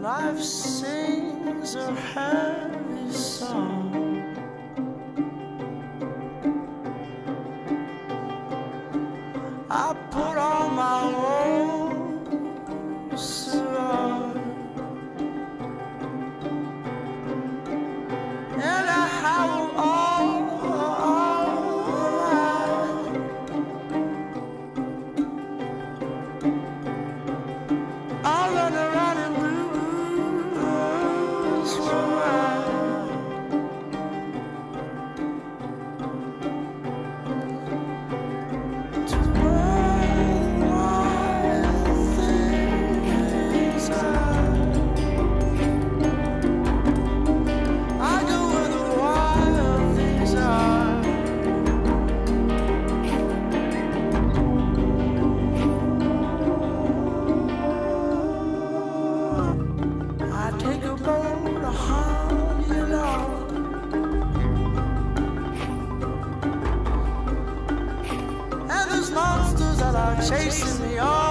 Life sings a heavy song. I put on my chasing me all